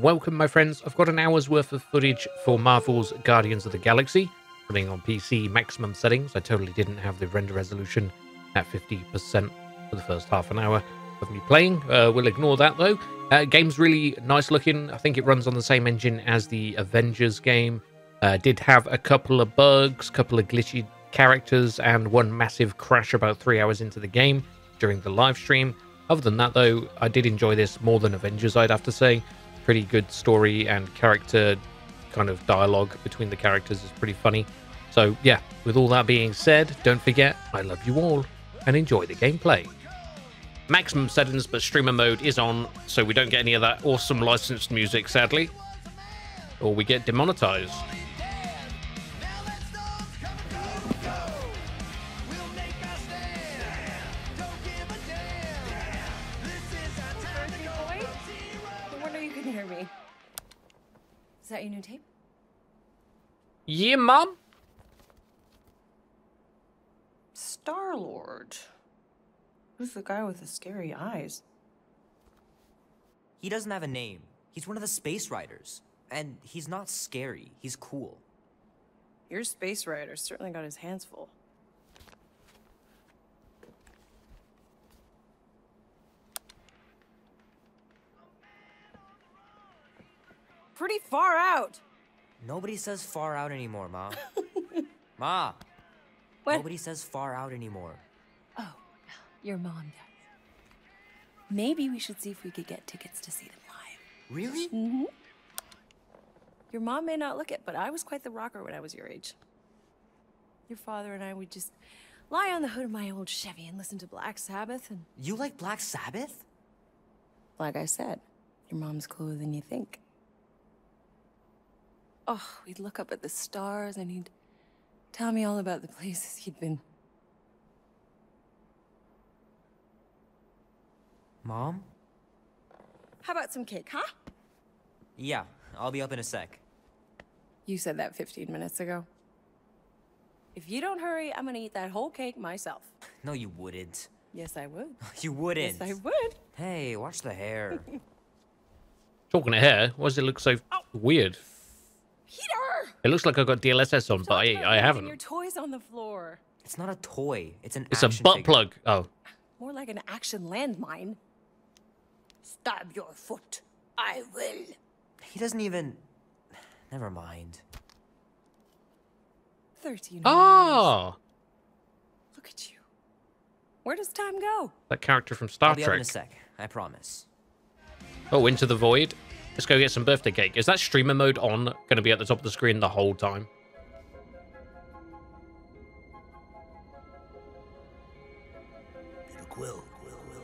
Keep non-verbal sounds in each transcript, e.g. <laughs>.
Welcome, my friends. I've got an hour's worth of footage for Marvel's Guardians of the Galaxy, running on PC maximum settings. I totally didn't have the render resolution at 50% for the first half an hour of me playing. Uh, we'll ignore that though. Uh, game's really nice looking. I think it runs on the same engine as the Avengers game. Uh, did have a couple of bugs, couple of glitchy characters, and one massive crash about three hours into the game during the live stream. Other than that, though, I did enjoy this more than Avengers, I'd have to say. Pretty good story and character kind of dialogue between the characters is pretty funny. So, yeah, with all that being said, don't forget, I love you all and enjoy the gameplay. Maximum settings, but streamer mode is on, so we don't get any of that awesome licensed music, sadly. Or we get demonetized. Is that your new tape? Yeah, mom? Star Lord. Who's the guy with the scary eyes? He doesn't have a name. He's one of the space riders. And he's not scary. He's cool. Your space rider certainly got his hands full. Pretty far out. Nobody says far out anymore, Ma. <laughs> Ma! What? Nobody says far out anymore. Oh, your mom does. Maybe we should see if we could get tickets to see them live. Really? Mm-hmm. Your mom may not look it, but I was quite the rocker when I was your age. Your father and I would just lie on the hood of my old Chevy and listen to Black Sabbath and You like Black Sabbath? like I said, your mom's cooler than you think. Oh, we'd look up at the stars and he'd tell me all about the places he'd been. Mom? How about some cake, huh? Yeah, I'll be up in a sec. You said that 15 minutes ago. If you don't hurry, I'm gonna eat that whole cake myself. No, you wouldn't. Yes, I would. <laughs> You wouldn't. Yes, I would. Hey, watch the hair. <laughs> Talking of hair, why does it look so oh. weird? Peter! It looks like I've got DLSS on, but I, I haven't. Your toys on the floor. it's not a toy. It's an It's a action butt figure. plug. Oh, More like an action landmine. Stab your foot. I will. He doesn't even... Never mind. 13 years. ah, Look at you. Where does time go? that character from Star I'll be up in a sec. I promise. Oh, Into the Void. Let's go get some birthday cake. Is that streamer mode on? Going to be at the top of the screen the whole time? Peter Quill, Quill, Quill.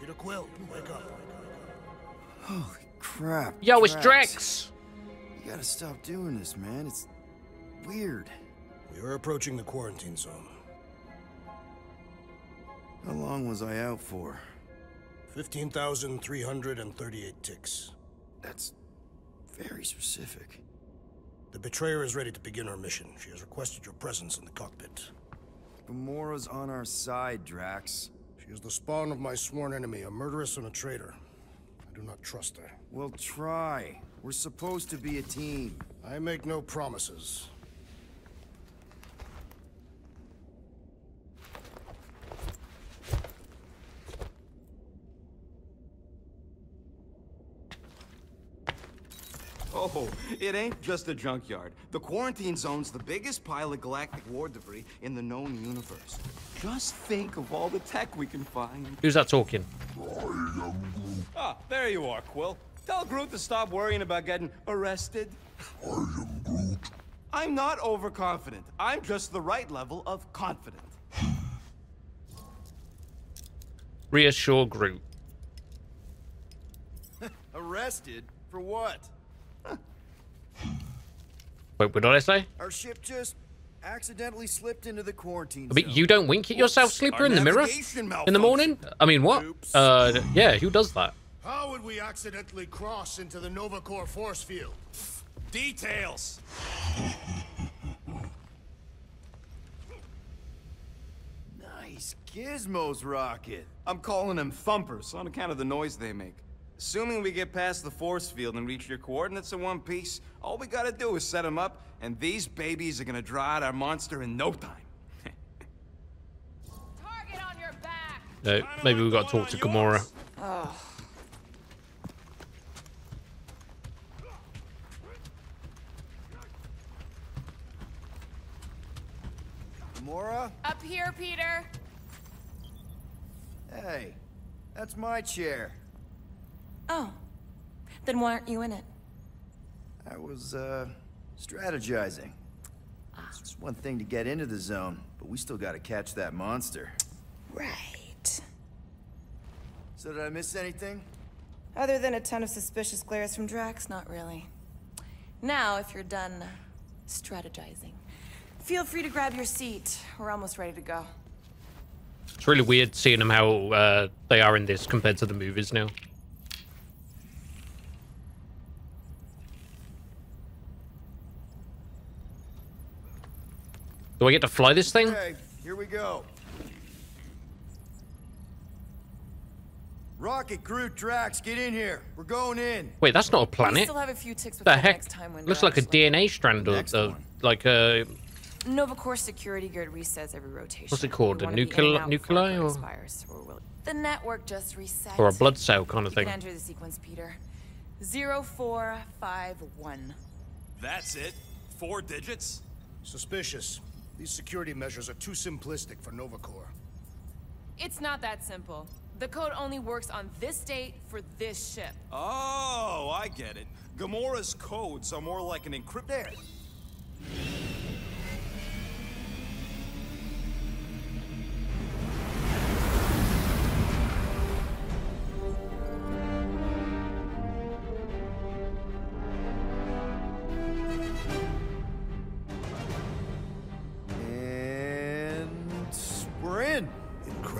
Peter Quill, wake up. Holy crap. Yo, it's Drax. Drex. You gotta stop doing this, man. It's weird. We are approaching the quarantine zone. How long was I out for? 15,338 ticks. That's very specific. The betrayer is ready to begin her mission. She has requested your presence in the cockpit. Gamora's on our side, Drax. She is the spawn of my sworn enemy, a murderess and a traitor. I do not trust her. Well, try. We're supposed to be a team. I make no promises. Oh, it ain't just a junkyard. The quarantine zone's the biggest pile of galactic war debris in the known universe. Just think of all the tech we can find. Who's that talking? Ah, there you are, Quill. Tell Groot to stop worrying about getting arrested. I am Groot. I'm not overconfident. I'm just the right level of confident. Reassure Groot. <laughs> Arrested? For what? Wait, what did I say? Our ship just accidentally slipped into the quarantine But zone. you don't wink at yourself, sleeper, in the mirror? In the morning? I mean, what? Oops. Uh, yeah, who does that? How would we accidentally cross into the Nova Corps force field? Details! Nice gizmos, Rocket. I'm calling them thumpers on account of the noise they make. Assuming we get past the force field and reach your coordinates in one piece, all we gotta do is set them up, and these babies are gonna draw out our monster in no time. <laughs> Target on your back! Uh, maybe we've got to talk to Gamora. <sighs> Mora? Up here, Peter! Hey, that's my chair. Oh. Then why aren't you in it? I was, uh, strategizing. It's one thing to get into the zone, but we still gotta catch that monster. Right. So did I miss anything? Other than a ton of suspicious glares from Drax, not really. Now, if you're done strategizing, feel free to grab your seat. We're almost ready to go. It's really weird seeing them how uh, they are in this compared to the movies now. Do I get to fly this thing? Okay, here we go. Rocket, Groot, Drax, get in here. We're going in. Wait, that's not a We planet. still have a few ticks The the heck? next time window. Looks like a. DNA strand of, Next like a Nova Corps security guard resets every rotation. What's it called? A wanna nuclei- and out before nuclei or- expires, or will- The network just reset. or a blood cell kind of You thing. can enter the sequence, Peter. Zero four five one. That's it? Four digits? Suspicious. These security measures are too simplistic for Nova Corps. It's not that simple. The code only works on this date for this ship. Oh, I get it. Gamora's codes are more like an encrypt. There.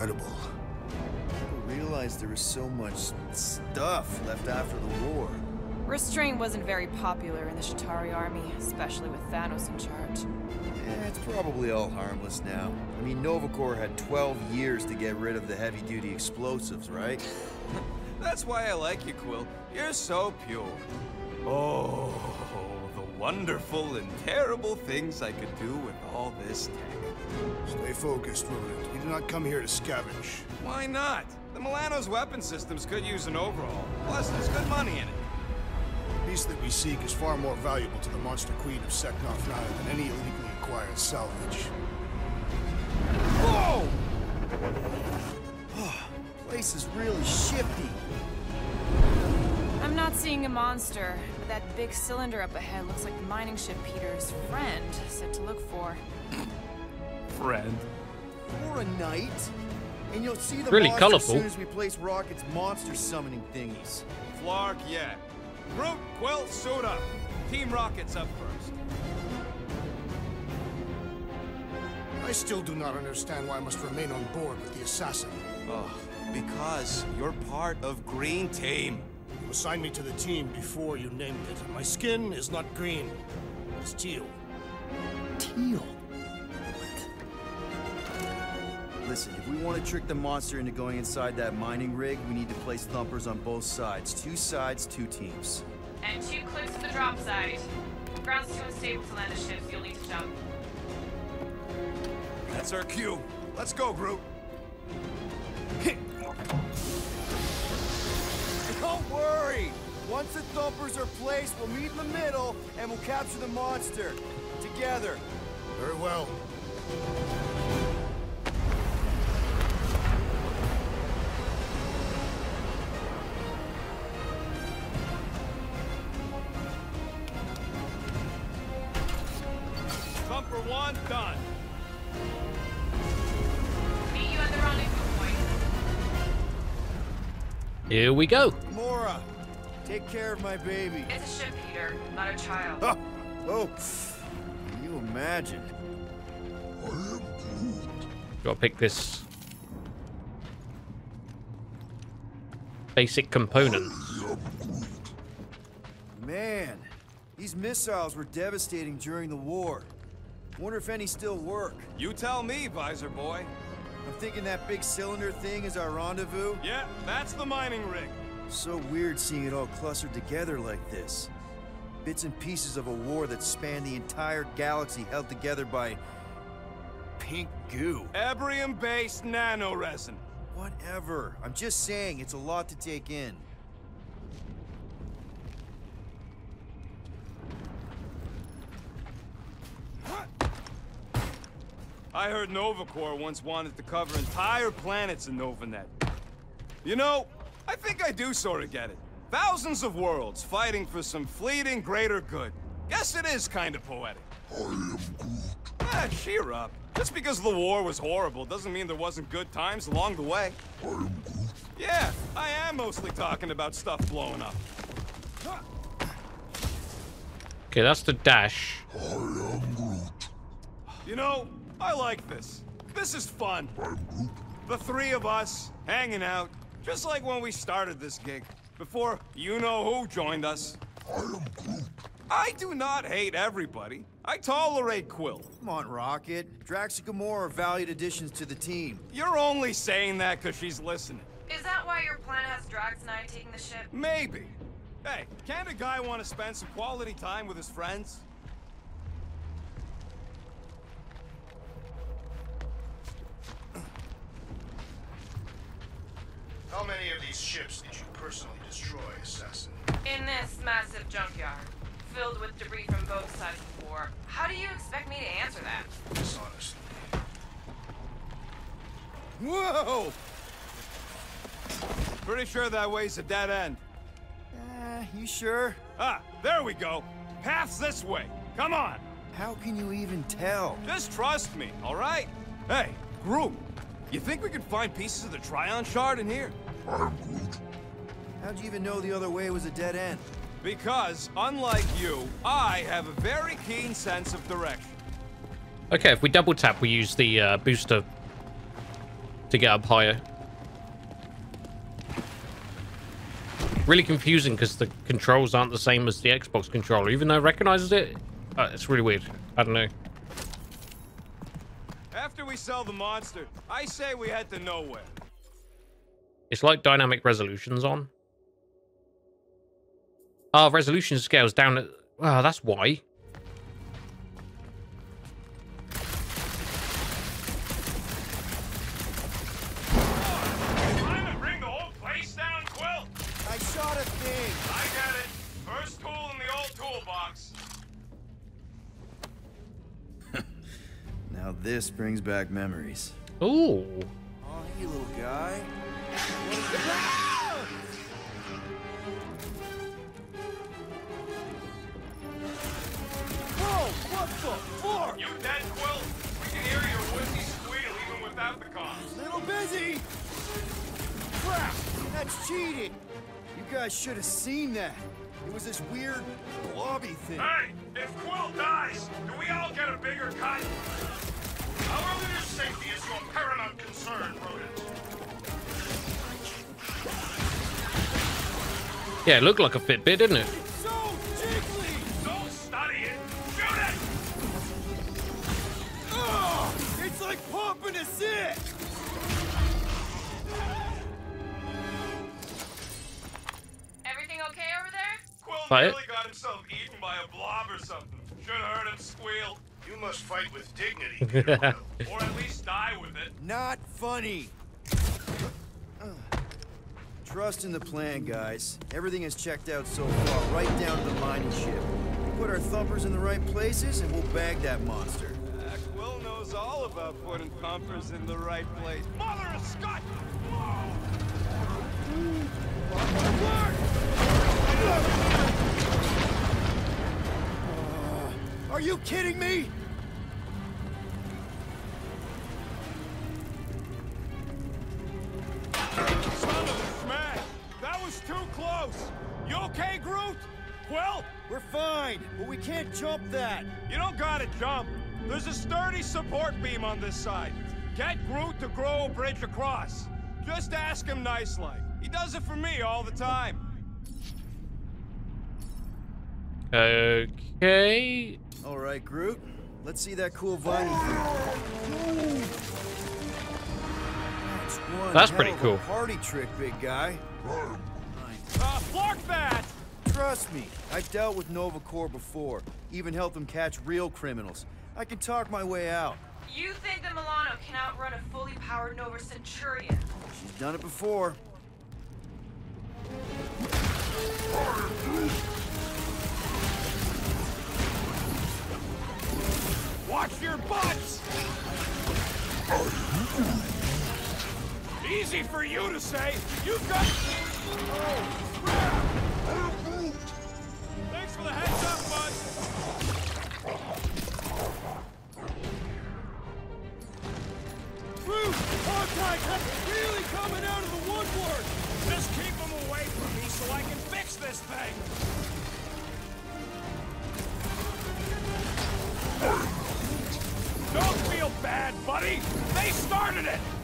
Incredible. I realized there was so much stuff left after the war. Restraint wasn't very popular in the Chitauri army, especially with Thanos in charge. Eh, it's probably all harmless now. I mean, Nova Corps had 12 years to get rid of the heavy-duty explosives, right? <laughs> That's why I like you, Quill. You're so pure. Oh, the wonderful and terrible things I could do with all this tech. Stay focused, Rodent. We do not come here to scavenge. Why not? The Milano's weapon systems could use an overhaul. Plus, there's good money in it. The piece that we seek is far more valuable to the Monster Queen of Seknarf Nine than any illegally acquired salvage. Whoa! Ah, place is really shifty. I'm not seeing a monster, but that big cylinder up ahead looks like the mining ship Peter's friend said to look for. Friend. For a night. And you'll see the Really colorful. as soon as we place Rocket's monster summoning thingies. Flark, yeah. Groot, Quill, suit up. Team Rocket's up first. I still do not understand why I must remain on board with the assassin. Oh, because you're part of Green Team. You assigned me to the team before you named it. My skin is not green. It's teal. Teal. Listen, if we want to trick the monster into going inside that mining rig, we need to place thumpers on both sides. Two sides, two teams. And two clips to the drop side. Ground's too unstable to land the ship, You'll need to jump. That's our cue. Let's go, Groot. <laughs> Don't worry! Once the thumpers are placed, we'll meet in the middle and we'll capture the monster. Together. Very well. Here we go. Mora, take care of my baby. It's a ship, Peter, not a child. Oh, oh. Can you imagine? Gotta pick this basic component. Man, these missiles were devastating during the war. Wonder if any still work. You tell me, Visor Boy. I'm thinking that big cylinder thing is our rendezvous. Yeah, that's the mining rig. So weird seeing it all clustered together like this. Bits and pieces of a war that spanned the entire galaxy held together by... pink goo. Ebrium-based nanoresin. Whatever. I'm just saying, it's a lot to take in. I heard Nova Corps once wanted to cover entire planets in Novanet. You know, I think I do sort of get it. Thousands of worlds fighting for some fleeting greater good. Guess it is kind of poetic. I am Groot. Ah, cheer up. Just because the war was horrible doesn't mean there wasn't good times along the way. I am Groot. Yeah, I am mostly talking about stuff blowing up. Okay, that's the dash. I am Groot. You know, I like this. This is fun. The three of us, hanging out, just like when we started this gig. Before you-know-who joined us. I am Groot. I do not hate everybody. I tolerate Quill. Come on, Rocket. Drax and Gamora are valued additions to the team. You're only saying that because she's listening. Is that why your plan has Drax and I taking the ship? Maybe. Hey, can't a guy want to spend some quality time with his friends? How many of these ships did you personally destroy, Assassin? In this massive junkyard, filled with debris from both sides of the war. How do you expect me to answer that? Dishonestly. Whoa! Pretty sure that way's a dead end. Uh, you sure? Ah, there we go. Path's this way. Come on. How can you even tell? Just trust me, all right? Hey, Groot, you think we could find pieces of the Tryon Shard in here? I'm Groot. How'd you even know the other way was a dead end? Because, unlike you, I have a very keen sense of direction. Okay, if we double tap, we use the uh, booster to get up higher. Really confusing because the controls aren't the same as the Xbox controller, even though it recognizes it. Uh, it's really weird. I don't know. After we sell the monster, I say we head to nowhere. It's like dynamic resolutions on. Ah, oh, resolution scales down at... Well, that's why. This brings back memories. Ooh. Oh, hey, little guy. Whoa! What the fuck? You dead, Quill? We can hear your whiskey squeal even without the comms. Little busy! Crap! That's cheating! You guys should have seen that. It was this weird blobby thing. Hey! If Quill dies, do we all get a bigger cut? Our leader's safety is your paramount concern, Rodent. Yeah, it looked like a Fitbit, didn't it? So jiggly! Don't study it! Shoot it! It's like pumping a sick! Everything okay over there? Quill nearly got himself eaten by a blob or something. Should have heard him squeal. You must fight with dignity, Peter Quill. Or at least die with it. Not funny. Trust in the plan, guys. Everything is checked out so far, right down to the mining ship. We put our thumpers in the right places, and we'll bag that monster. Uh, Quill knows all about putting thumpers in the right place. Mother of Scott! Are you kidding me? Was too close! You okay, Groot? Quill? We're fine, but we can't jump that. You don't gotta jump. There's a sturdy support beam on this side. Get Groot to grow a bridge across. Just ask him nice-like. He does it for me all the time. Okay. All right, Groot. Let's see that cool vine. That's That's pretty cool. Party trick, big guy. Uh, Trust me, I've dealt with Nova Corps before. Even helped them catch real criminals. I can talk my way out. You think that Milano can outrun a fully powered Nova Centurion? She's done it before. Watch your butts! Easy for you to say. You've got. Oh, crap! Thanks for the heads up, bud. Groot, contact has really coming out of the woodwork. Just keep them away from me so I can fix this thing. Don't feel bad, buddy. They started it.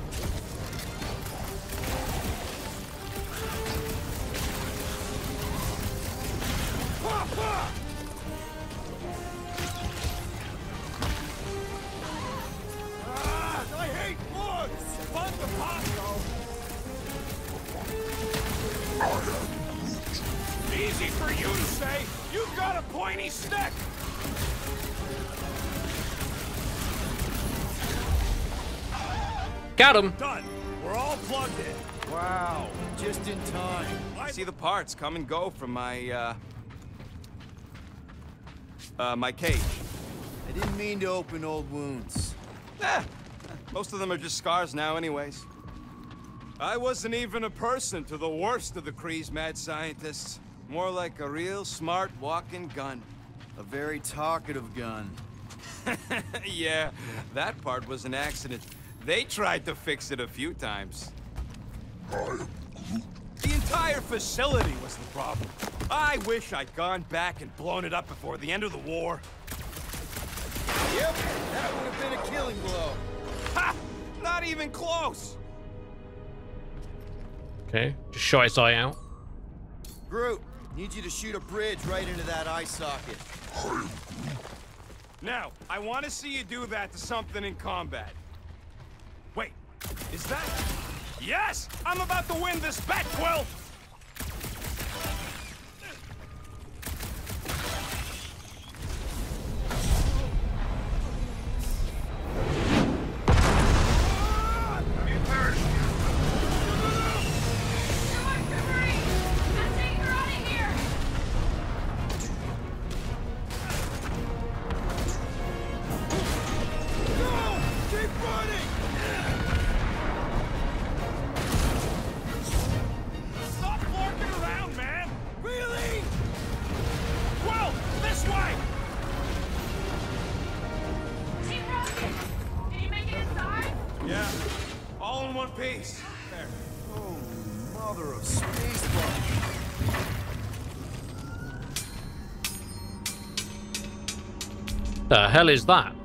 Got a pointy stick. Got him. Done. We're all plugged in. Wow, just in time. I see the parts come and go from my, uh... Uh, my cage. I didn't mean to open old wounds. Eh, most of them are just scars now anyways. I wasn't even a person to the worst of the Kree's mad scientists. More like a real smart walking gun. A very talkative gun. <laughs> yeah, that part was an accident. They tried to fix it a few times. The entire facility was the problem. I wish I'd gone back and blown it up before the end of the war. Yep, that would have been a killing blow. Ha! Not even close! Okay, just shot his eye out. Groot, need you to shoot a bridge right into that eye socket. Now, I want to see you do that to something in combat. Wait, is that... Yes! I'm about to win this bet, Quill! The hell is that?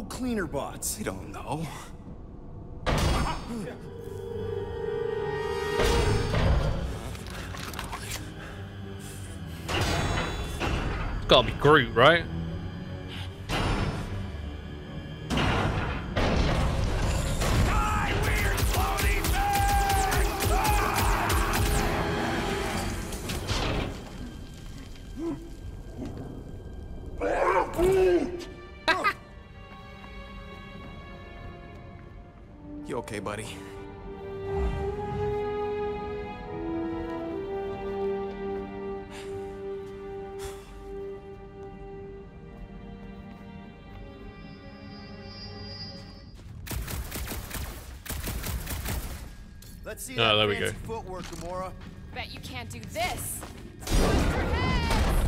Old cleaner bots. I don't know. It's gotta be Groot, right? day, buddy. Let's see oh, there we go. Footwork, Gamora. Bet you can't do this.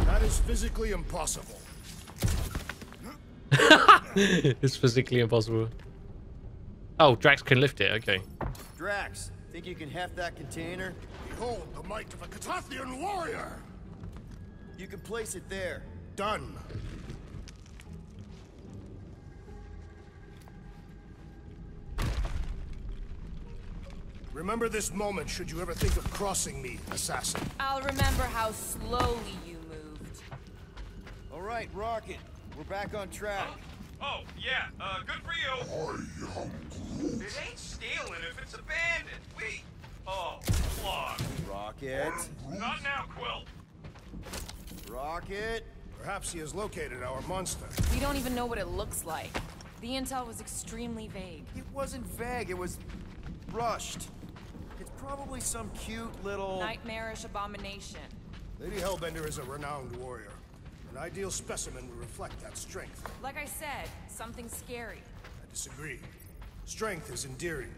That is physically impossible. <laughs> it's physically impossible. Oh, Drax can lift it. Okay. Drax, think you can heft that container? Behold the might of a Catathian warrior! You can place it there. Done. Remember this moment should you ever think of crossing me, assassin. I'll remember how slowly you moved. All right, Rocket. We're back on track. Oh, yeah, uh, good for you. It ain't stealing if it's abandoned. We... Oh, flog. Rocket. Not now, Quill. Rocket. Perhaps he has located our monster. We don't even know what it looks like. The intel was extremely vague. It wasn't vague, it was rushed. It's probably some cute little... Nightmarish abomination. Lady Hellbender is a renowned warrior. An ideal specimen would reflect that strength. Like I said, something scary. I disagree. Strength is endearing.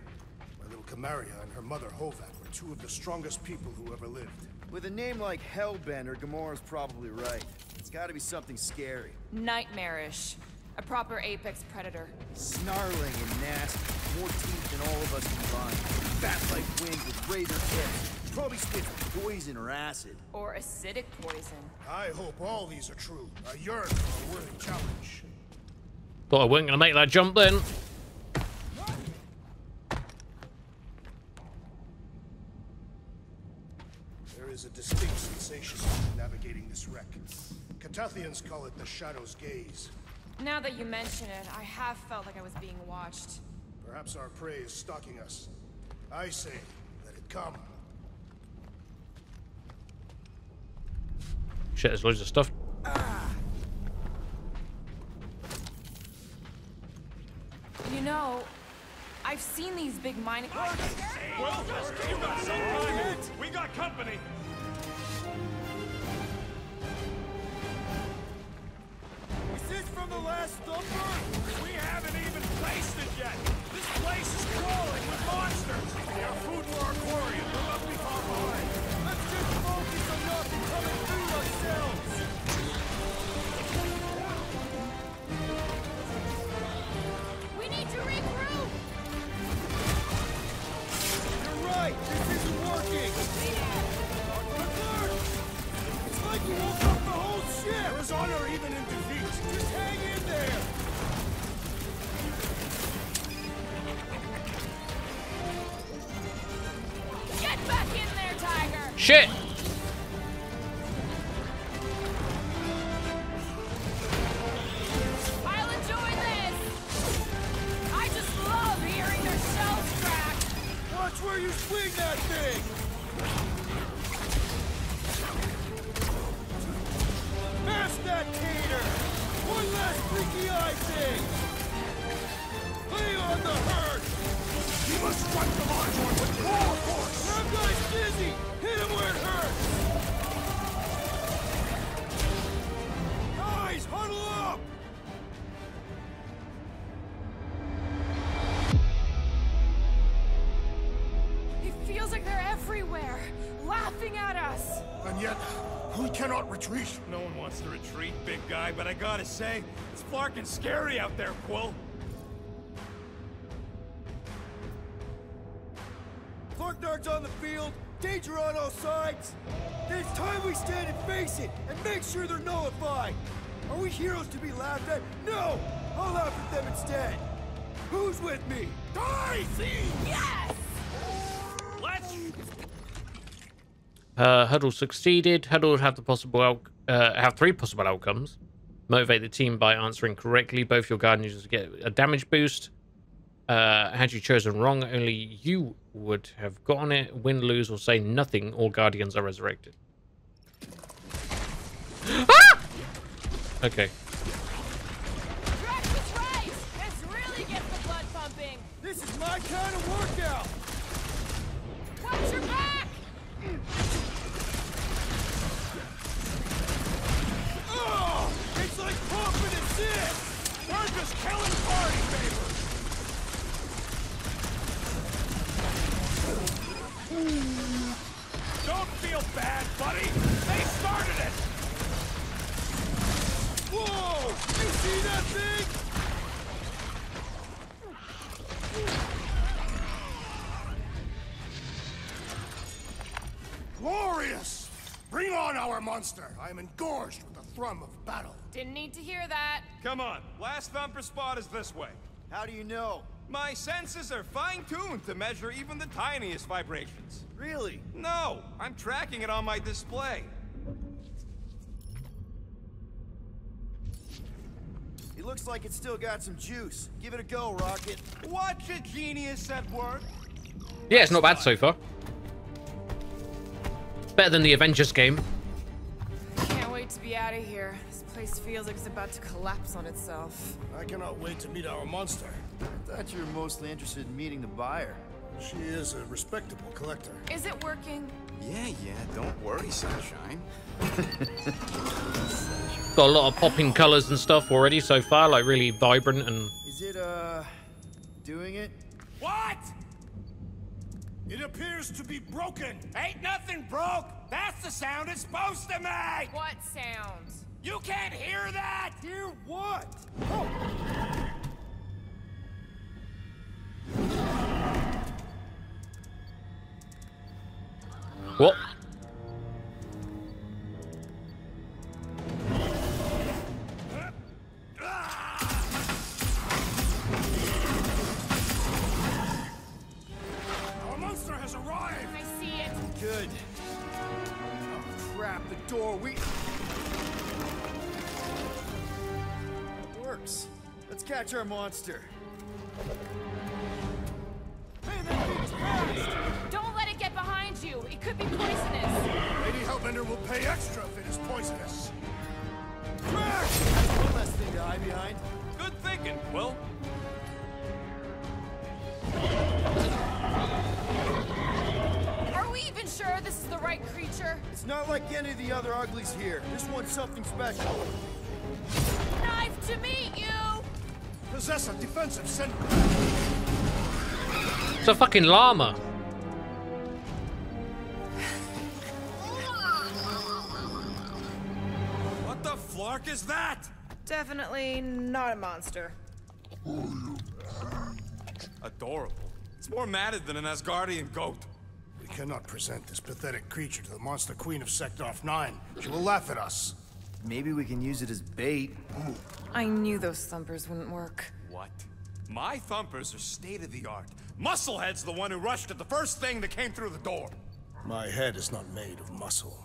My little Kamaria and her mother Hovat were two of the strongest people who ever lived. With a name like Hellbender, Gamora's probably right. It's gotta be something scary. Nightmarish. A proper apex predator. Snarling and nasty. More teeth than all of us combined. Bat-like wings with razor tips. Probably spits poison or acid. Or acidic poison. I hope all these are true. I yearn for a worthy challenge. Thought I wasn't gonna make that jump then. There is a distinct sensation navigating this wreck. Catathians call it the Shadow's Gaze. Now that you mention it, I have felt like I was being watched. Perhaps our prey is stalking us. I say, let it come. Shit, there's loads of stuff. You know, I've seen these big mining. Well, you got some time. We got company. This from the last thumper? We haven't even placed it yet. This place is crawling with monsters. We have food for our Shit! It's and scary out there, Quill. Clarknard's on the field, danger on all sides. Then it's time we stand and face it, and make sure they're nullified. Are we heroes to be laughed at? No! I'll laugh at them instead. Who's with me? Die, thief! Yes! Let's... Uh, Huddle succeeded. Huddle would have the possible out- uh, have three possible outcomes. Motivate the team by answering correctly. Both your guardians get a damage boost. Uh, had you chosen wrong, only you would have gotten it. Win, lose, or say nothing. All guardians are resurrected. ah! Okay. This is my kind of workout! Watch your back! Oh! It's like pumping and this! We're just killing party favors. Don't feel bad, buddy. They started it. Whoa! You see that thing? Glorious! Bring on our monster! I am engorged with the thrum of battle. Didn't need to hear that. Come on, last thumper spot is this way. How do you know? My senses are fine-tuned to measure even the tiniest vibrations. Really? No, I'm tracking it on my display. It looks like it's still got some juice. Give it a go, Rocket. Watch a genius at work. Yeah, it's not bad so far. Better than the Avengers game. Can't wait to be out of here. This place feels like it's about to collapse on itself. I cannot wait to meet our monster. I thought you were mostly interested in meeting the buyer. She is a respectable collector. Is it working? Yeah, yeah, don't worry, Sunshine. Got a lot of popping colors and stuff already so far, like really vibrant and Is it, uh, doing it? What? It appears to be broken. Ain't nothing broke. That's the sound it's supposed to make. What sounds? You can't hear that. Hear what? Oh. what? Our monster has arrived. I see it. Good. Oh, crap, the door, we... It works. Let's catch our monster. Hey, that thing's fast! Don't let it get behind you. It could be poisonous. Lady Hellbender will pay extra if it is poisonous. Crash! That's one less thing to hide behind. Good thinking, Quill. Are we even sure this is the right creature? It's not like any of the other uglies here. This one's something special. Knife to meet you! Possess a defensive scent. It's a fucking llama. What the flark is that? Definitely not a monster. Adorable. It's more matted than an Asgardian goat. We cannot present this pathetic creature to the monster queen of Seknarf 9. She will laugh at us. Maybe we can use it as bait. I knew those thumpers wouldn't work. What? My thumpers are state of the art. Musclehead's the one who rushed at the first thing that came through the door. My head is not made of muscle.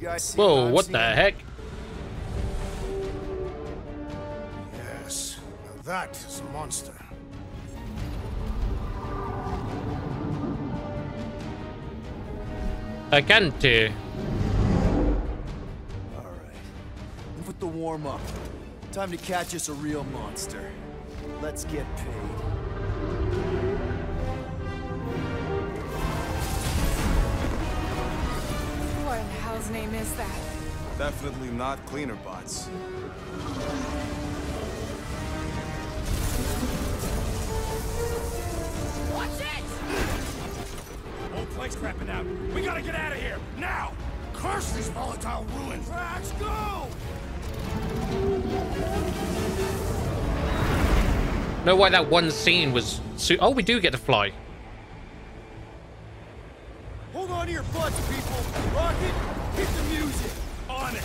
You guys see Whoa, what the heck? That is a monster. Agante. All right. And with the warm up, time to catch us a real monster. Let's get paid. What in hell's name is that? Definitely not cleaner bots. Place crapping out. We gotta get out of here, now! Curse these volatile ruins! Crash, go! Know why that one scene was. Su- oh, we do get to fly. Hold on to your butts, people! Rocket, hit the music! On it!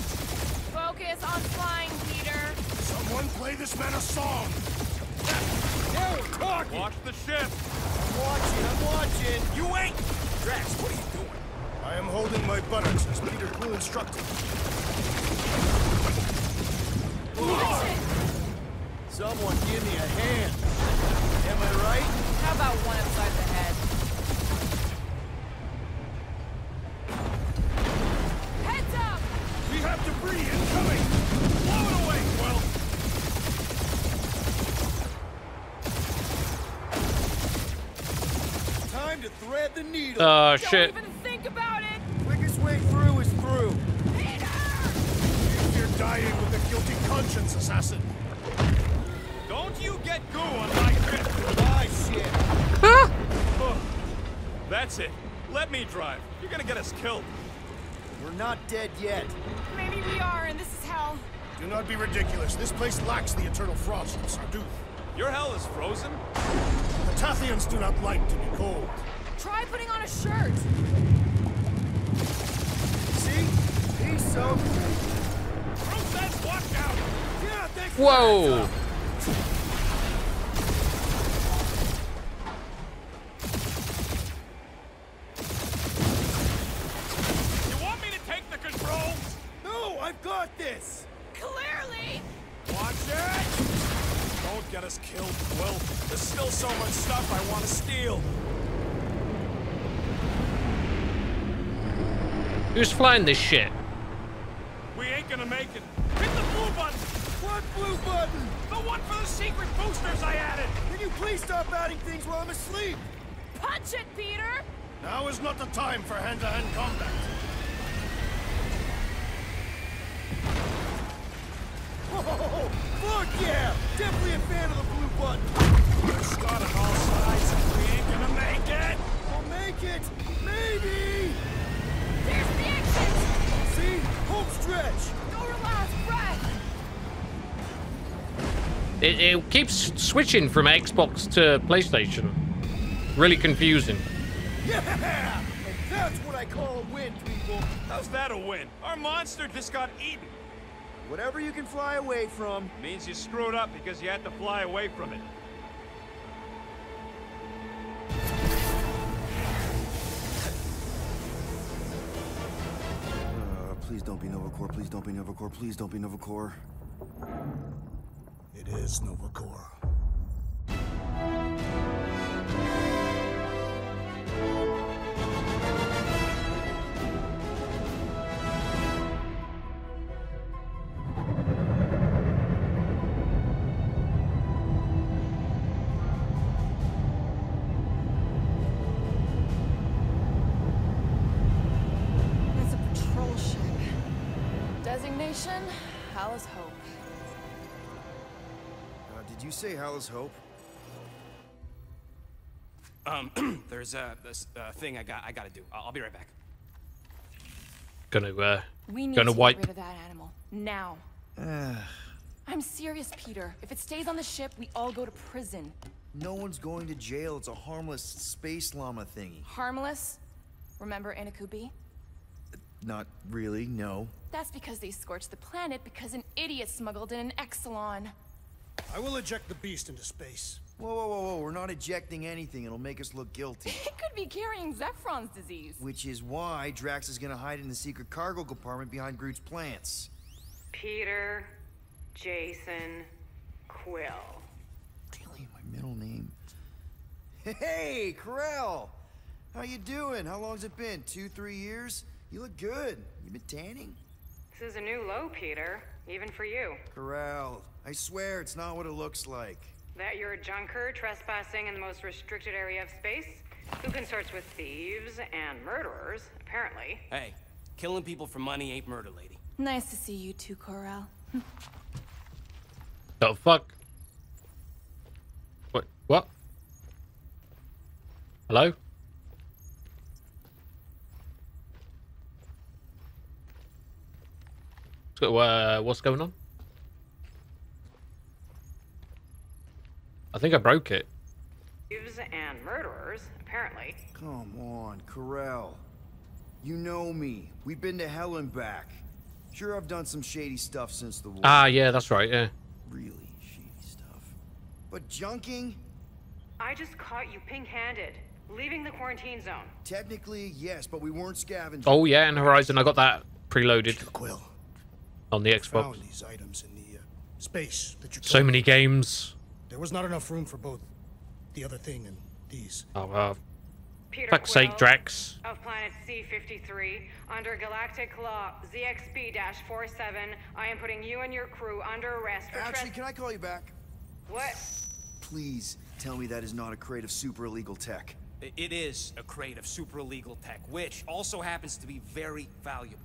Focus on flying, Peter. Someone play this man a song! Now we're talking! Watch the ship! I'm watching, I'm watching! You ain't! Drax, what are you doing? I am holding my buttocks as Peter Quill instructed. Someone give me a hand. Am I right? How about one upside the head? Oh, Don't shit. even think about it! Quickest way through is through. Peter! Use your dying with a guilty conscience, assassin. Don't you get goo on my trip. My shit. <laughs> Oh, that's it. Let me drive. You're gonna get us killed. We're not dead yet. Maybe we are, and this is hell. Do not be ridiculous. This place lacks the eternal frost of Sarduth. Your hell is frozen? The Tathians do not like to be cold. Try putting on a shirt. See? He's so Who says watch out? Yeah, thanks for Whoa! Who's flying this shit? It, it keeps switching from Xbox to PlayStation. Really confusing. Yeah! That's what I call a win, people. How's that a win? Our monster just got eaten. Whatever you can fly away from. Means you screwed up because you had to fly away from it. Uh, please don't be Nova Corps, please don't be Nova Corps, please don't be Nova Corps. It is Nova Corps. It's a patrol ship. Designation: Alice Hope. Uh, did you say Hallis Hope? Um, <clears throat> there's a, this uh, thing I got. I gotta do. I'll, I'll be right back. Gonna uh, We need gonna to wipe. get rid of that animal now. I'm serious, Peter. If it stays on the ship, we all go to prison. No one's going to jail. It's a harmless space llama thingy. Harmless. Remember Inakubi? Not really, no. That's because they scorched the planet because an idiot smuggled in an Exelon. I will eject the beast into space. Whoa, whoa, whoa, whoa. We're not ejecting anything. It'll make us look guilty. <laughs> It could be carrying Zephron's disease. Which is why Drax is gonna hide in the secret cargo compartment behind Groot's plants. Peter, Jason, Quill. Really? My middle name? Hey, Ko-Rel! How you doing? How long's it been? Two, three years? You look good. You been tanning? This is a new low, Peter. Even for you. Ko-Rel, I swear it's not what it looks like. That you're a junker trespassing in the most restricted area of space? Who consorts with thieves and murderers, apparently. Hey, killing people for money ain't murder, lady. Nice to see you too, Ko-Rel. <laughs> The fuck? What? What? Hello? So, uh, what's going on? I think I broke it. Thieves and murderers, apparently. Come on, Ko-Rel. You know me. We've been to hell and back. Sure, I've done some shady stuff since the war. Ah, yeah, that's right, yeah. Really shady stuff. But junking? I just caught you pink-handed, leaving the quarantine zone. Technically, yes, but we weren't scavenging. Oh, yeah, and Horizon, I got that preloaded Quill, on the Xbox. found these items in the uh, space that you So many games. There was not enough room for both the other thing and these. Oh, uh, Peter fuck's sake, Quill Drax. Of planet C-53, under Galactic Law ZXB-47, I am putting you and your crew under arrest for Actually, can I call you back? What? Please tell me that is not a crate of super illegal tech. It is a crate of super illegal tech, which also happens to be very valuable.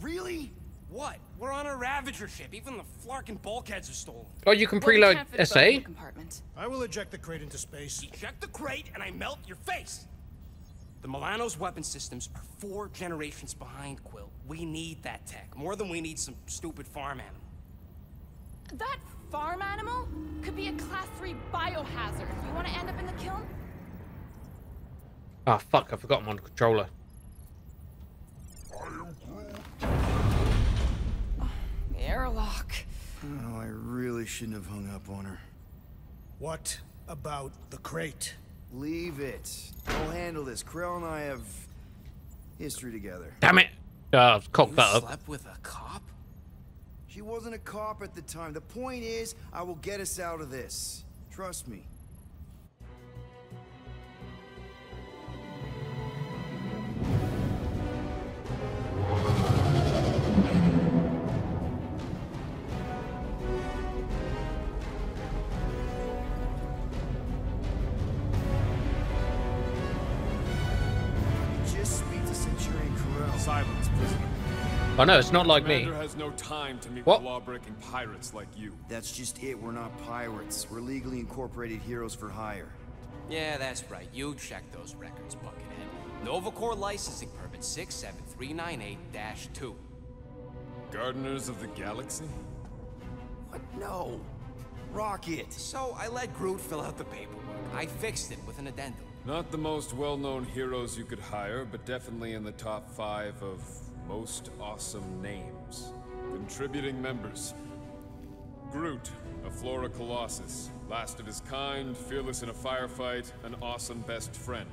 Really? What? We're on a Ravager ship. Even the Flarkin bulkheads are stolen. Oh, you can preload can't fit both in the SA? compartment. I will eject the crate into space. Eject the crate and I melt your face. The Milano's weapon systems are four generations behind, Quill. We need that tech. More than we need some stupid farm animal. That farm animal could be a class 3 biohazard. You want to end up in the kiln? Ah, fuck, I forgot I'm on the controller. Airlock. Oh, I really shouldn't have hung up on her. What about the crate? Leave it. I'll handle this. Ko-Rel and I have history together. Damn it! Uh, cock You that up. slept with a cop? She wasn't a cop at the time. The point is, I will get us out of this. Trust me. Oh no, it's not like me. Has no time to meet What? law-breaking pirates like you. That's just it. We're not pirates. We're legally incorporated heroes for hire. Yeah, that's right. You check those records, Buckethead. Nova Corps licensing permit 67398-2. Gardeners of the Galaxy? What? No. Rocket. So I let Groot fill out the paperwork. I fixed it with an addendum. Not the most well-known heroes you could hire, but definitely in the top five of most awesome names. Contributing members. Groot, a Flora Colossus. Last of his kind, fearless in a firefight, an awesome best friend.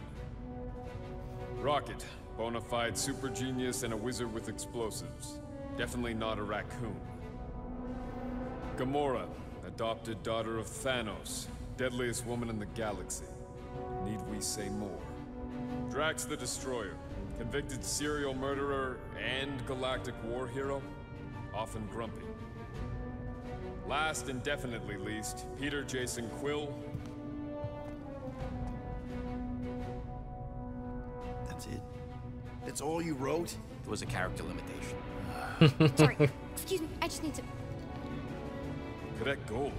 Rocket, bona fide super genius and a wizard with explosives. Definitely not a raccoon. Gamora, adopted daughter of Thanos, deadliest woman in the galaxy. Need we say more? Drax the Destroyer, convicted serial murderer and galactic war hero, often grumpy. Last and definitely least, Peter Jason Quill. That's it. That's all you wrote? It was a character limitation. <laughs> Sorry. Excuse me. I just need to. Cadet Gold,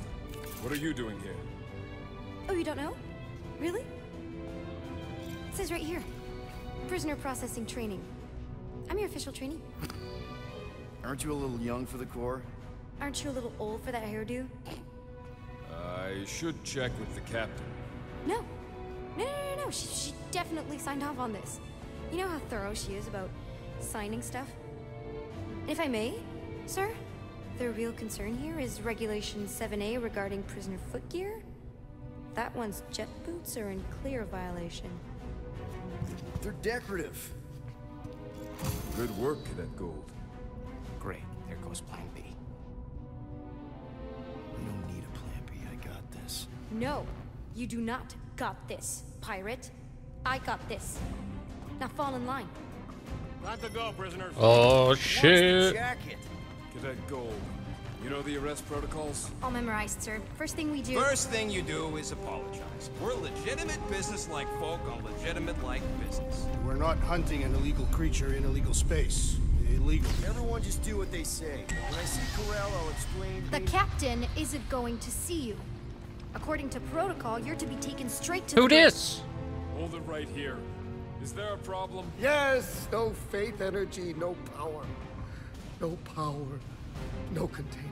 what are you doing here? Oh, you don't know? Really? It says right here. Prisoner processing training. I'm your official trainee. Aren't you a little young for the Corps? Aren't you a little old for that hairdo? I should check with the captain. No. No, no, no, no. She, she definitely signed off on this. You know how thorough she is about signing stuff? And if I may, sir, the real concern here is Regulation 7A regarding prisoner footgear. That one's jet boots are in clear violation. They're decorative. Good work, Cadet Gold. Great. There goes Plan B. We don't need a plan B. I got this. No, you do not got this, pirate. I got this. Now fall in line. Time to go, prisoners. Oh shit! jacket? Cadet Gold, you know the arrest protocols? All memorized, sir. First thing we do. First thing you do is apologize. We're legitimate business-like folk on legitimate-like business. We're not hunting an illegal creature in illegal space. Illegal. Everyone just do what they say. When I see Ko-Rel, I'll explain. The captain isn't going to see you. According to protocol, you're to be taken straight to Who the. dis? Hold it right here. Is there a problem? Yes, no faith energy, no power. No power, no containment.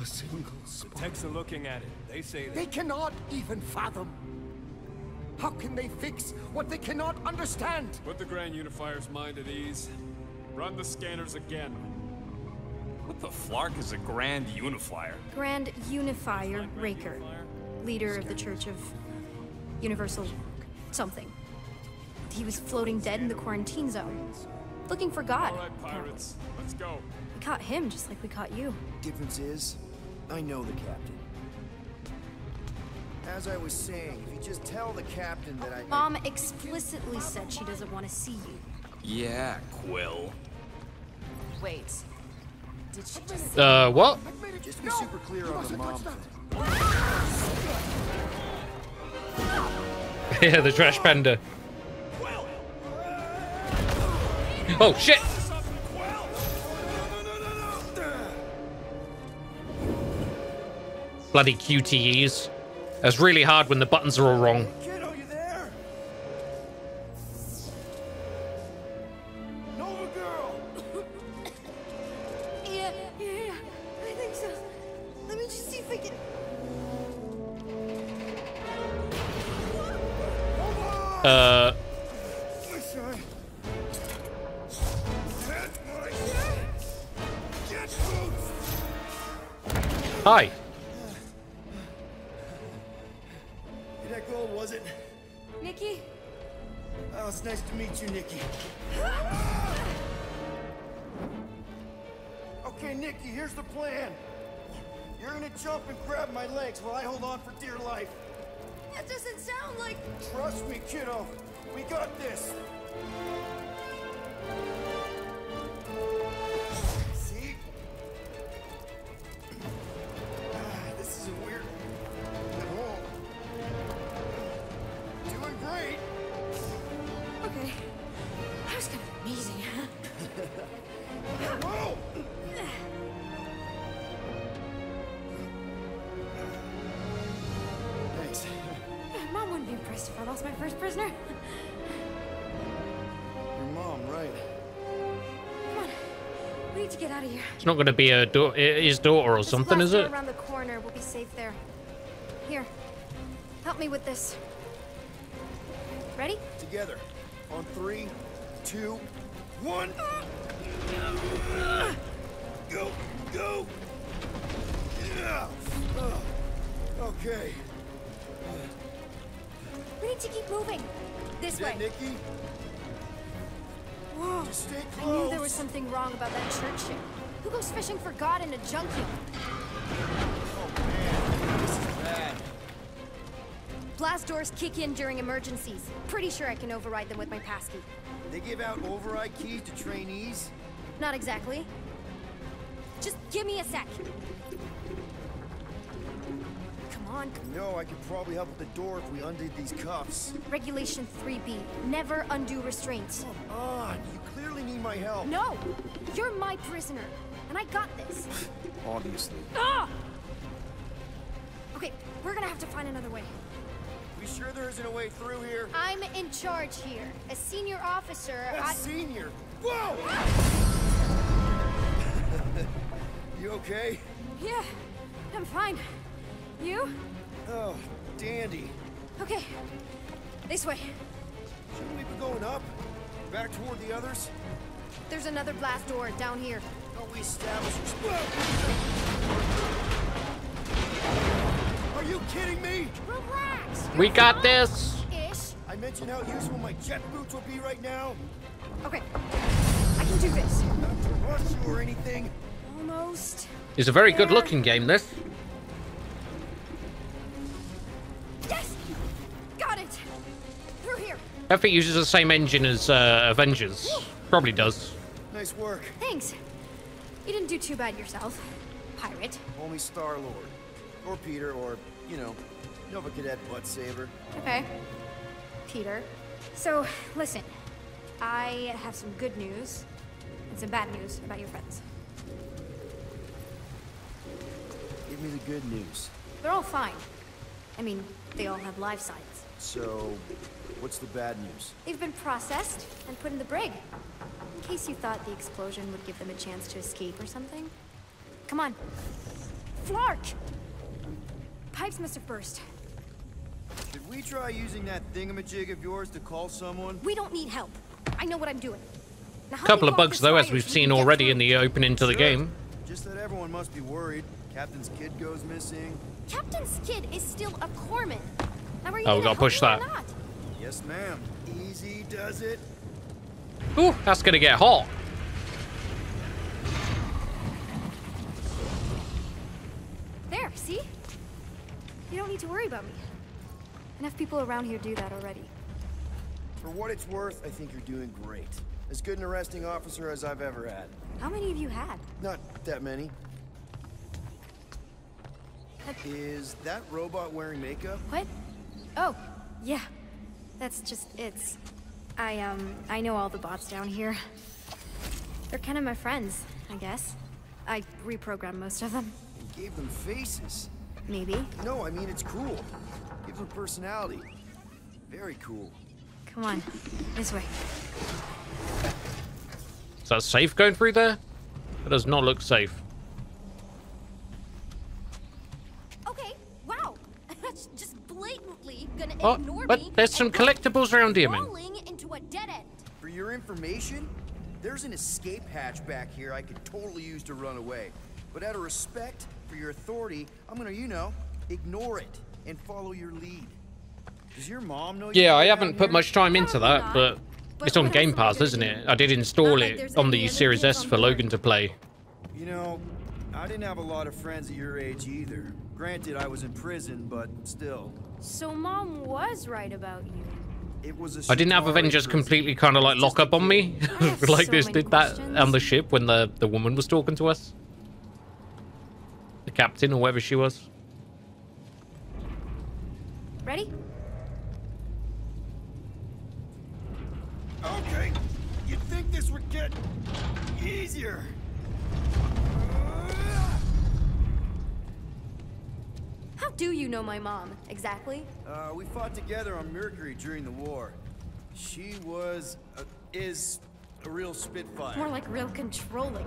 A single spark. Techs are looking at it. They say They cannot even fathom. How can they fix what they cannot understand? Put the Grand Unifier's mind at ease. Run the scanners again. What the flark is a grand unifier? Grand Unifier Raker, leader of the Church of Universal something. He was floating dead in the quarantine zone, looking for God. All right, pirates, let's go. We caught him just like we caught you. Difference is, I know the captain. As I was saying, if you just tell the captain that I... Mom explicitly said she doesn't want to see you. Yeah, Quill. Wait. Did she just Uh, what? Just be super clear on the mom <laughs> yeah, the trash panda. Oh shit! Bloody QTEs. It's really hard when the buttons are all wrong. Mom wouldn't be impressed if I lost my first prisoner. Your mom, right? Come on. We need to get out of here. It's not going to be a da- his daughter or something, is it? door around the corner. We'll be safe there. Here. Help me with this. Ready? Together. On three, two, one. Go, go. Yeah. Okay. Need to keep moving. This Is that way. Nikki? Whoa. Just stay I knew there was something wrong about that church ship. Who goes fishing for God in a junkyard? This is bad. Blast doors kick in during emergencies. Pretty sure I can override them with my passkey. They give out override keys to trainees. Not exactly. Just give me a sec. On. Know, I could probably help with the door if we undid these cuffs. Regulation 3B. Never undo restraints. Come on, you clearly need my help. No! You're my prisoner. And I got this. <sighs> Obviously. Ah! Okay, we're gonna have to find another way. We sure there isn't a way through here? I'm in charge here. A senior officer, A I... senior? Whoa! <laughs> you okay? Yeah, I'm fine. You? Oh, dandy. Okay. This way. Shouldn't we be going up? Back toward the others? There's another blast door down here. Don't we establish Are you kidding me? Relax. We got this. Ish. I mentioned how useful my jet boots will be right now. Okay. I can do this. Not to rush you or anything. Almost. It's a very good looking game, this. I think it uses the same engine as uh, Avengers. Probably does. Nice work. Thanks. You didn't do too bad yourself. Pirate. Call me Star-Lord. Or Peter, or, you know, Nova Cadet Butt Saber. Okay. Peter. So, listen. I have some good news and some bad news about your friends. Give me the good news. They're all fine. I mean, they all have life signs. So, what's the bad news? They've been processed and put in the brig. In case you thought the explosion would give them a chance to escape or something. Come on. Flark! Pipes must have burst. Should we try using that thingamajig of yours to call someone? We don't need help. I know what I'm doing. A Couple of bugs, though, as we've seen already in the opening to the Sure. game. Just that everyone must be worried. Captain's kid goes missing. Captain's kid is still a corpsman. Now, are you Oh, we gotta push help me or that. Yes, ma'am. Easy does it. Ooh, that's gonna get hot. There, see? You don't need to worry about me. Enough people around here do that already. For what it's worth, I think you're doing great. As good an arresting officer as I've ever had. How many of you had? Not that many. Is that robot wearing makeup? What? Oh, yeah. That's just it's. I um I know all the bots down here. They're kind of my friends, I guess. I reprogrammed most of them. And gave them faces. maybe. No, I mean it's cool. Give them personality. Very cool. Come on, this way. Is that safe going through there? It does not look safe. Okay, wow. That's just blatantly gonna Oh, ignore but there's some collectibles around here, man. Into a dead end. For your information, there's an escape hatch back here I could totally use to run away. But out of respect for your authority, I'm gonna, you know, ignore it and follow your lead. Does your mom know? Yeah, I haven't put here? much time into that, but it's on Game Pass, isn't it? I did install it on the Series S for Logan to play. You know, I didn't have a lot of friends at your age either. Granted, I was in prison, but still. So mom was right about you. It was a I didn't have Avengers prison. completely kind of like lock up on me, <laughs> like so this many did that questions. on the ship when the the woman was talking to us, the captain or whoever she was. Ready? Okay, you'd think this would get easier. How do you know my mom, exactly? Uh, we fought together on Mercury during the war. She was, uh, is, a real spitfire. More like real controlling.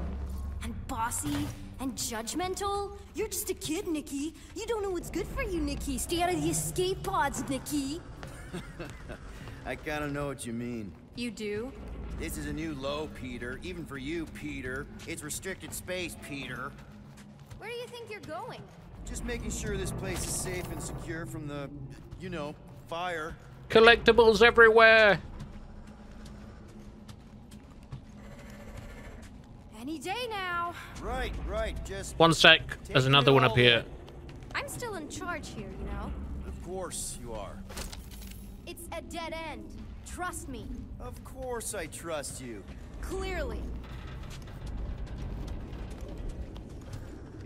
And bossy and judgmental. You're just a kid, Nikki. You don't know what's good for you, Nikki. Stay out of the escape pods, Nikki. <laughs> I kinda know what you mean. You do? This is a new low, Peter. Even for you, Peter. It's restricted space, Peter. Where do you think you're going? Just making sure this place is safe and secure from the, you know, fire. Collectibles everywhere. Any day now. Right, right. Just One sec. There's another one up here. I'm still in charge here, you know? Of course you are. It's a dead end. Trust me. Of course I trust you. Clearly.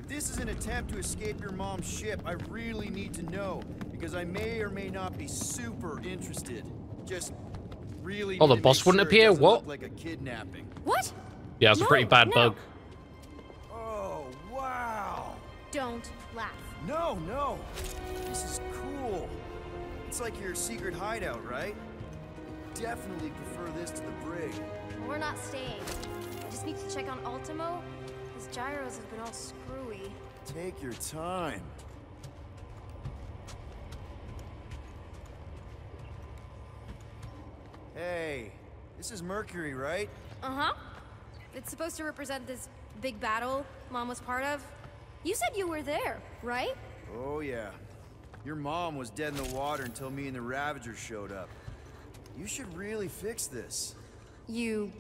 If this is an attempt to escape your mom's ship, I really need to know. Because I may or may not be super interested. Just really Oh, the boss make wouldn't sure appear? What? like a kidnapping. What? Yeah, it's a pretty bad no. bug. Oh, wow. Don't laugh. No, no. This is cool. It's like your secret hideout, right? Definitely prefer this to the brig. We're not staying. I just need to check on Ultimo. His gyros have been all screwy. Take your time. Hey, this is Mercury, right? Uh-huh. It's supposed to represent this big battle Mom was part of. You said you were there, right? Oh, yeah. Your mom was dead in the water until me and the Ravagers showed up. You should really fix this. You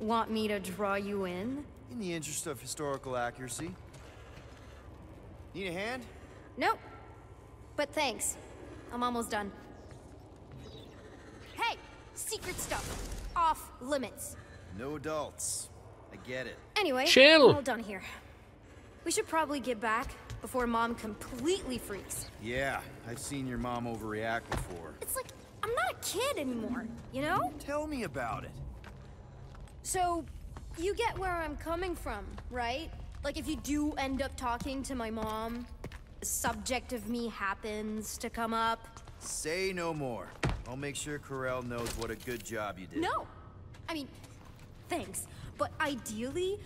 want me to draw you in? In the interest of historical accuracy. Need a hand? Nope. But thanks. I'm almost done. Hey! Secret stuff. Off limits. No adults. I get it. Anyway, Chill. we're all done here. We should probably get back before Mom completely freaks. Yeah, I've seen your mom overreact before. It's like, I'm not a kid anymore, you know? Tell me about it. So, you get where I'm coming from, right? Like, if you do end up talking to my mom, the subject of me happens to come up. Say no more. I'll make sure Ko-Rel knows what a good job you did. No! I mean, thanks. But ideally,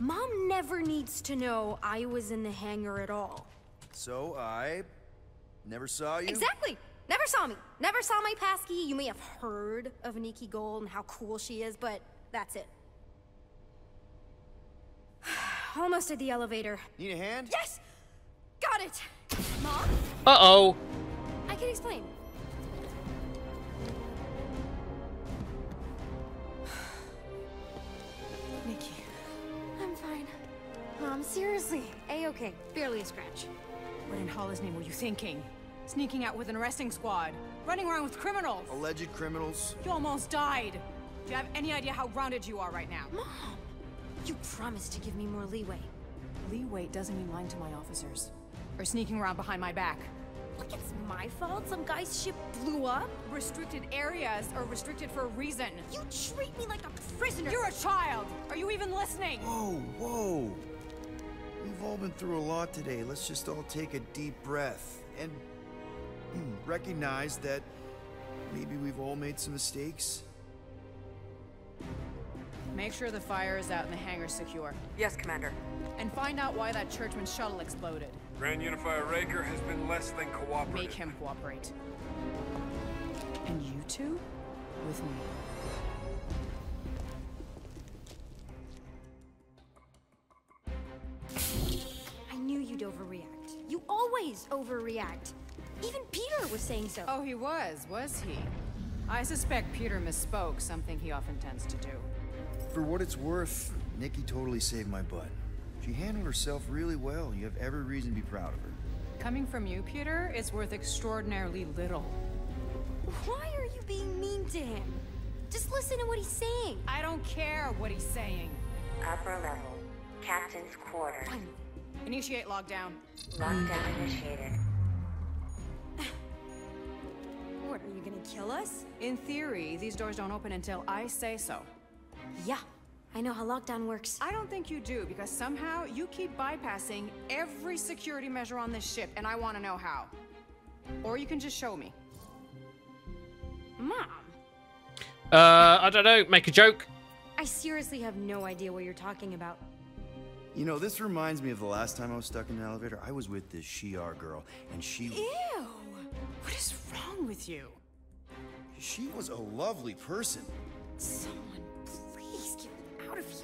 Mom never needs to know I was in the hangar at all. So I never saw you? Exactly! Never saw me. Never saw my passkey. You may have heard of Nikki Gold and how cool she is, but that's it. <sighs> <sighs> <sighs> Almost at the elevator. Need a hand? Yes! Got it! Mom? Uh-oh. I can explain. <sighs> Nikki. I'm fine. Mom, seriously. A-okay. Barely a scratch. What in Hollis' name were you thinking? Sneaking out with an arresting squad? Running around with criminals? Alleged criminals? You almost died. Do you have any idea how grounded you are right now? Mom! You promised to give me more leeway. Leeway doesn't mean lying to my officers. Or sneaking around behind my back. Look, it's my fault some guy's ship blew up. Restricted areas are restricted for a reason. You treat me like a prisoner. You're a child! Are you even listening? Whoa, whoa. We've all been through a lot today. Let's just all take a deep breath and <clears throat> recognize that maybe we've all made some mistakes. Make sure the fire is out and the hangar's secure. Yes, Commander. And find out why that churchman shuttle exploded. Grand Unifier Raker has been less than cooperative. Make him cooperate. And you two? With me. I knew you'd overreact. You always overreact. Even Peter was saying so. Oh, he was, was he? I suspect Peter misspoke, something he often tends to do. For what it's worth, Nikki totally saved my butt. She handled herself really well. You have every reason to be proud of her. Coming from you, Peter, it's worth extraordinarily little. Why are you being mean to him? Just listen to what he's saying. I don't care what he's saying. Upper level. Captain's quarters. Initiate lockdown. Lockdown initiated. What, are you gonna kill us? In theory, these doors don't open until I say so. Yeah, I know how lockdown works. I don't think you do, because somehow you keep bypassing every security measure on this ship, and I want to know how. Or you can just show me. Mom, Uh, I don't know. Make a joke. I seriously have no idea what you're talking about. You know, this reminds me of the last time I was stuck in an elevator. I was with this Shi'ar girl, and she... Ew! What is wrong with you? She was a lovely person. Someone, please get me out of here.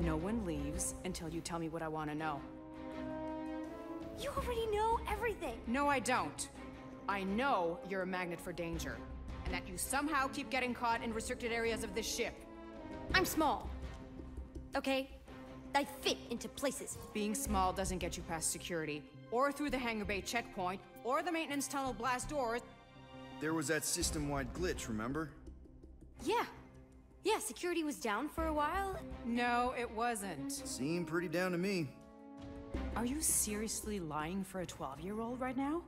No one leaves until you tell me what I want to know. You already know everything. No, I don't. I know you're a magnet for danger, and that you somehow keep getting caught in restricted areas of this ship. I'm small. Okay? I fit into places. Being small doesn't get you past security, or through the hangar bay checkpoint, or the maintenance tunnel blast doors. There was that system-wide glitch, remember? Yeah. Yeah, security was down for a while. No, it wasn't. Seemed pretty down to me. Are you seriously lying for a 12-year-old right now?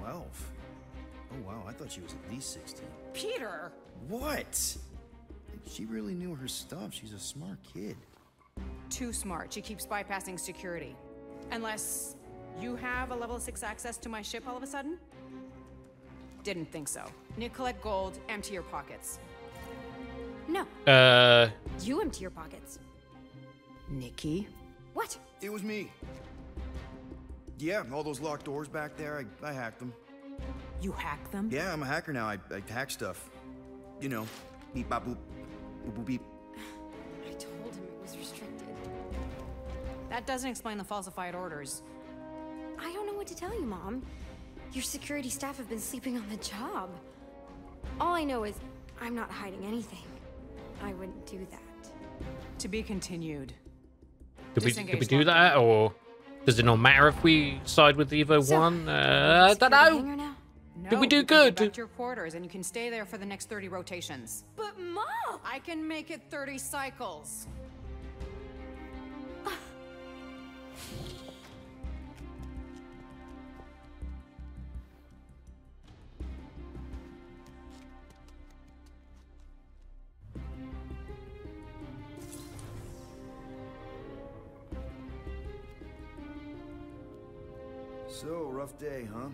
12? Oh wow, I thought she was at least 16. Peter! What? She really knew her stuff. She's a smart kid. Too smart. She keeps bypassing security. Unless you have a level 6 access to my ship all of a sudden? Didn't think so. Need collect gold, empty your pockets. No, Uh, you empty your pockets. Nikki? What? It was me. Yeah, all those locked doors back there, I, I hacked them. You hack them? Yeah, I'm a hacker now. I, I hack stuff. You know, beep bop boop, boop boop beep. I told him it was restricted. That doesn't explain the falsified orders. I don't know what to tell you, Mom. Your security staff have been sleeping on the job. All I know is I'm not hiding anything. I wouldn't do that. To be continued. did we, did we do that, or does it not matter if we side with either So, one? Uh, I don't know. No, Did we do you go good? back your quarters, and you can stay there for the next 30 rotations. But Mom! I can make it 30 cycles. <laughs> So, rough day, huh?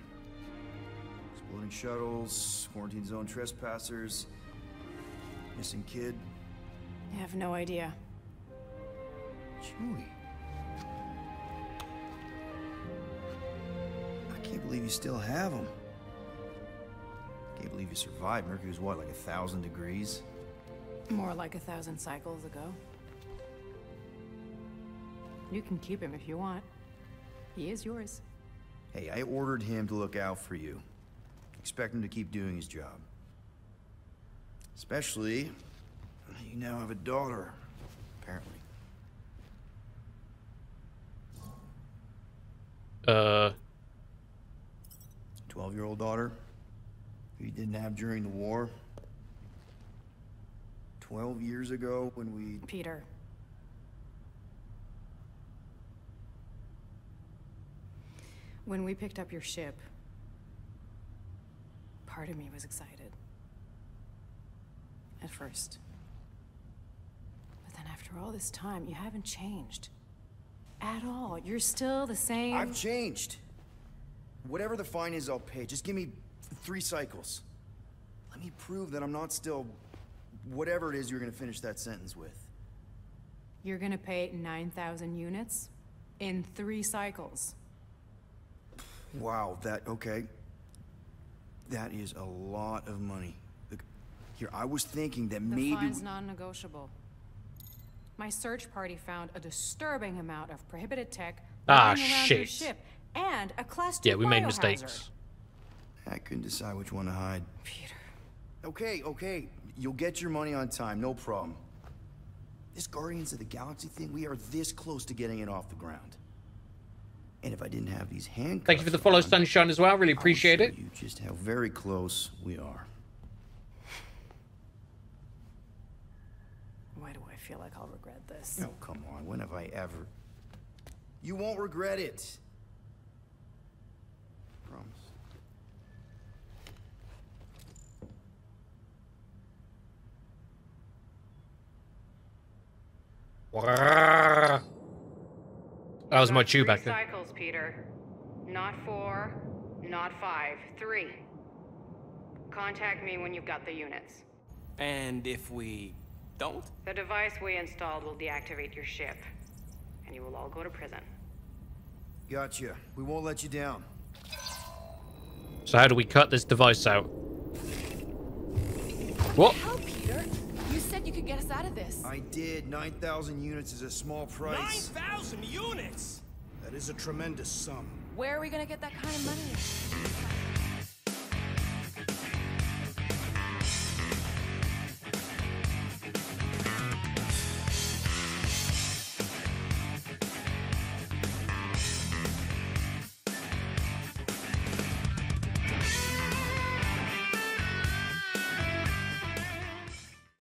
Exploding shuttles, quarantine zone trespassers, missing kid. I have no idea. Chewie. I can't believe you still have them. Can't believe you survived. Mercury was what, like a thousand degrees? More like a thousand cycles ago. You can keep him if you want. He is yours. Hey, I ordered him to look out for you. Expect him to keep doing his job. Especially, you now have a daughter, apparently. Uh, 12 year old daughter who you didn't have during the war. 12 years ago when we. Peter. When we picked up your ship, part of me was excited. At first. But then after all this time, you haven't changed. at all. You're still the same. I've changed. Whatever the fine is, I'll pay. Just give me three cycles. Let me prove that I'm not still whatever it is you're gonna finish that sentence with. You're gonna pay 9,000 units in three cycles. Wow, that okay. That is a lot of money. Look, here, I was thinking that The maybe fine's we- non-negotiable. My search party found a disturbing amount of prohibited tech Ah, lying around your shit. ship and a class 2 Yeah, we made mistakes. I couldn't decide which one to hide. Peter. Okay, okay. You'll get your money on time, no problem. This Guardians of the Galaxy thing, we are this close to getting it off the ground. And if I didn't have these handcuffs, Thank you for the follow, Sunshine, as well. Really appreciate it. you just how very close we are. Why do I feel like I'll regret this? Oh, come on. When have I ever? You won't regret it. Promise. That was my Three Chewbacca. cycles, Peter. Not four, not five, three. Contact me when you've got the units. And if we don't? The device we installed will deactivate your ship, and you will all go to prison. Gotcha. We won't let you down. So how do we cut this device out? What? Hell, Peter! You said you could get us out of this. I did. 9,000 units is a small price. 9,000 units! That is a tremendous sum. Where are we gonna get that kind of money?